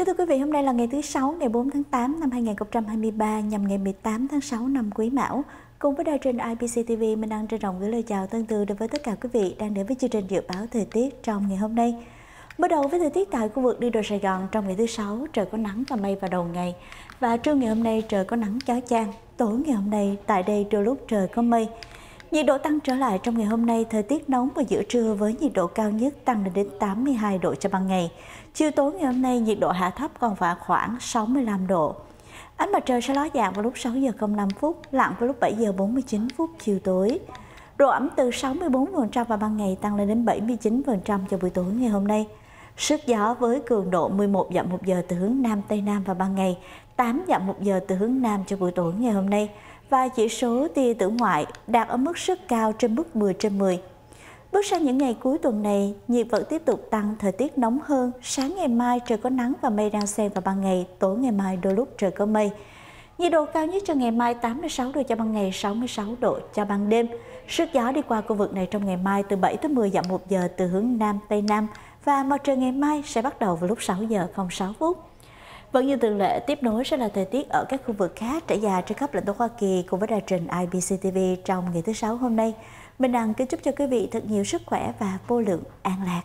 Kính thưa quý vị, hôm nay là ngày thứ Sáu, ngày 4 tháng 8 năm 2023, nhằm ngày 18 tháng 6 năm Quý Mão. Cùng với đài truyền IBC TV, mình đang trân trọng gửi lời chào thân từ đến với tất cả quý vị đang đến với chương trình dự báo thời tiết trong ngày hôm nay. Bắt đầu với thời tiết tại khu vực đi đồi Sài Gòn trong ngày thứ Sáu, trời có nắng và mây vào đầu ngày. Và trưa ngày hôm nay trời có nắng chói chang, tối ngày hôm nay tại đây đôi lúc trời có mây. Nhiệt độ tăng trở lại trong ngày hôm nay, thời tiết nóng vào giữa trưa với nhiệt độ cao nhất tăng lên đến 82 độ cho ban ngày. Chiều tối ngày hôm nay nhiệt độ hạ thấp còn vào khoảng 65 độ. Ánh mặt trời sẽ ló dạng vào lúc 6 giờ 05 phút, lặn vào lúc 7 giờ 49 phút chiều tối. Độ ẩm từ 64% vào ban ngày tăng lên đến 79% cho buổi tối ngày hôm nay. Sức gió với cường độ 11 dặm 1 giờ từ hướng Nam Tây Nam vào ban ngày, 8 dặm 1 giờ từ hướng Nam cho buổi tối ngày hôm nay và chỉ số tia tử ngoại đạt ở mức rất cao trên mức 10 trên 10. Bước sang những ngày cuối tuần này, nhiệt vẫn tiếp tục tăng, thời tiết nóng hơn. Sáng ngày mai trời có nắng và mây đang xen vào ban ngày, tối ngày mai đôi lúc trời có mây. Nhiệt độ cao nhất cho ngày mai 86 độ cho ban ngày, 66 độ cho ban đêm. Sức gió đi qua khu vực này trong ngày mai từ 7 tới 10 dặm một giờ từ hướng Nam Tây Nam và mặt trời ngày mai sẽ bắt đầu vào lúc 6 giờ 06 phút. Vẫn như thường lệ, tiếp nối sẽ là thời tiết ở các khu vực khác trải dài trên khắp lãnh thổ Hoa Kỳ cùng với đài trình IBC TV trong ngày thứ Sáu hôm nay. Mình đang kính chúc cho quý vị thật nhiều sức khỏe và vô lượng an lạc.